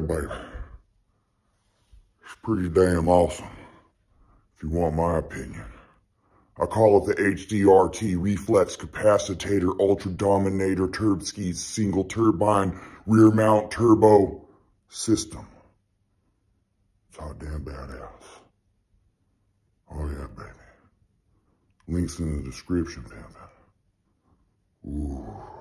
Baby, It's pretty damn awesome, if you want my opinion. I call it the HDRT Reflex Capacitator Ultra Dominator Turbski Single Turbine Rear Mount Turbo System. It's all damn badass. Oh yeah, baby. Links in the description, Pimpin'. Ooh.